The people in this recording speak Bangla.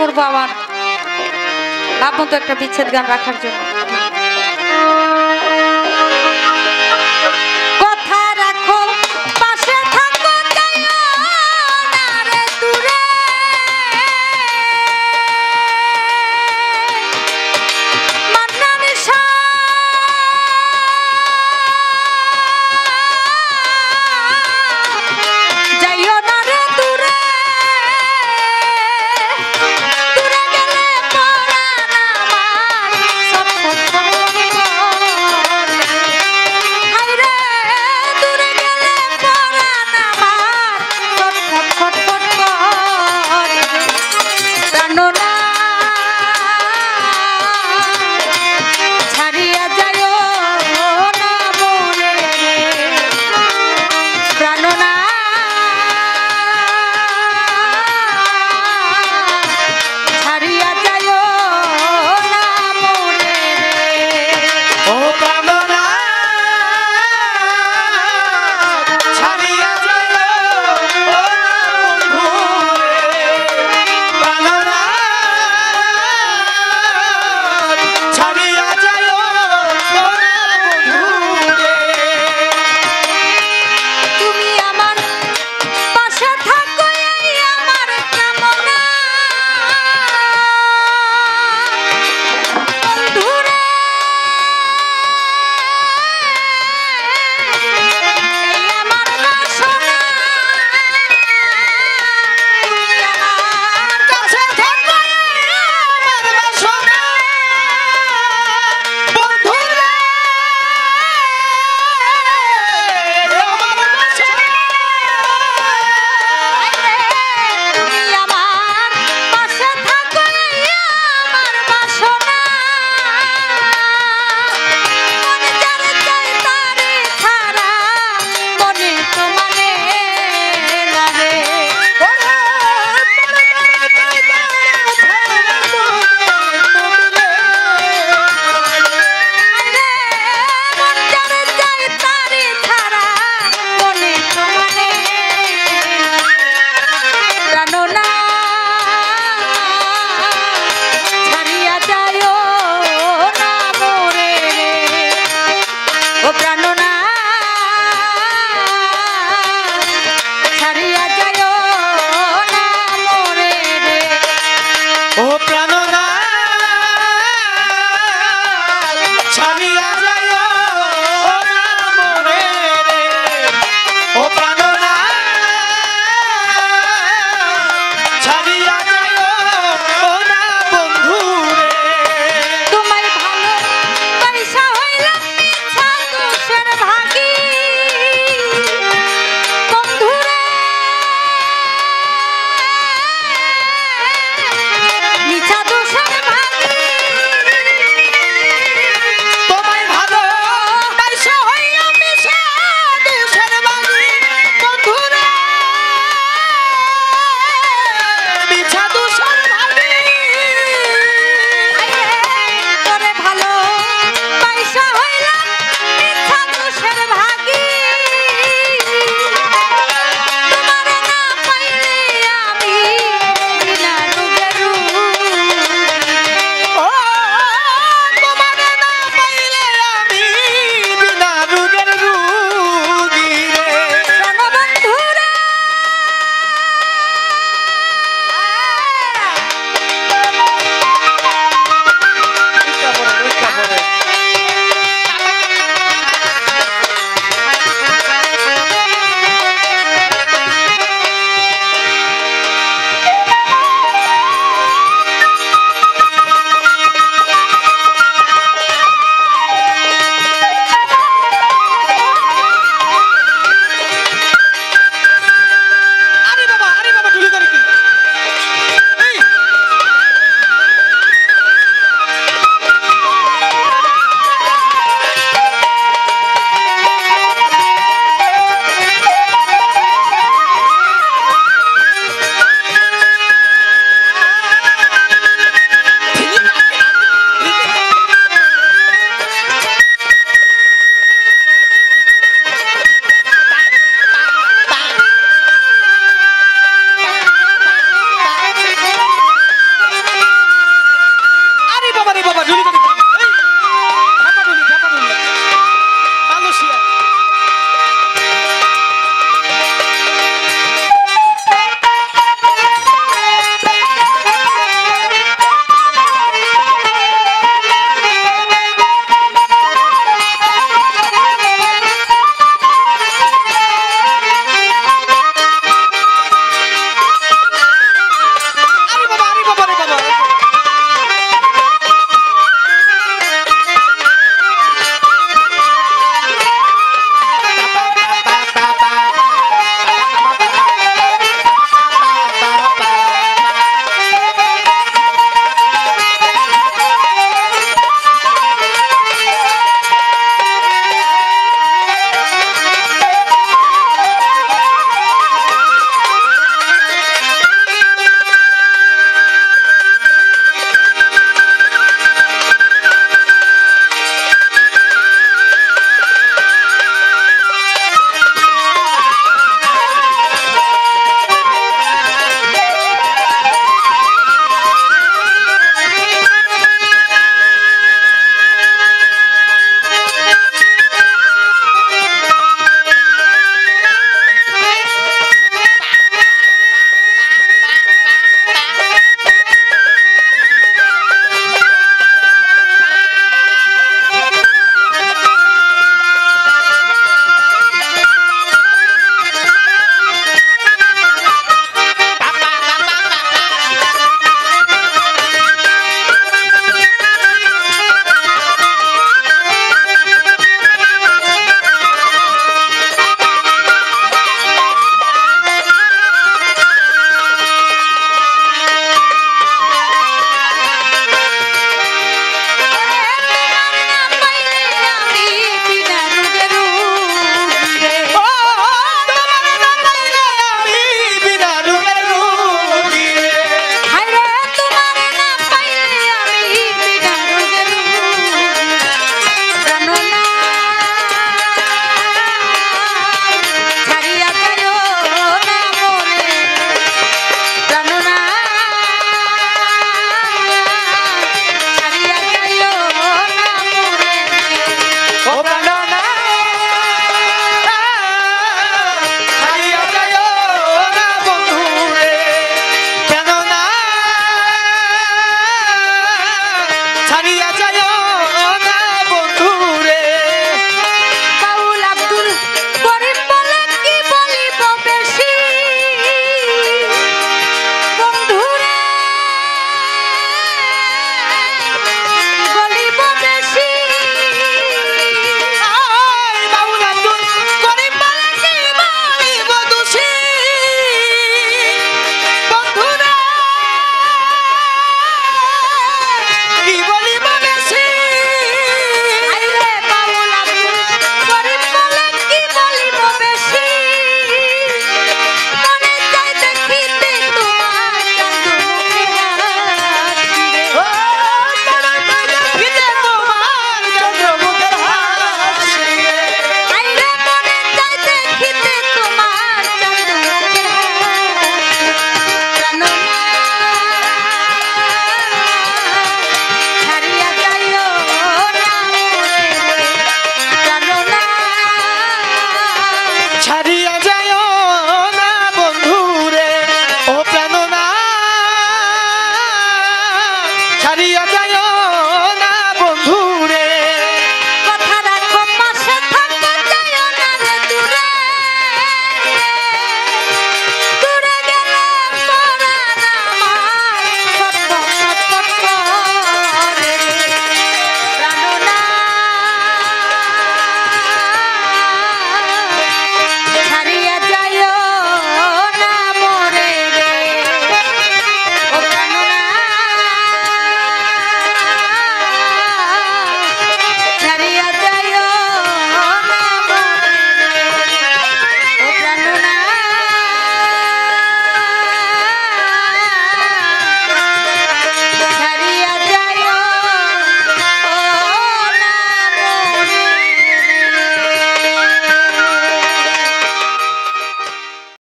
করব আমার। লাভ তো একটা বিচ্ছেদ গান রাখার জন্য।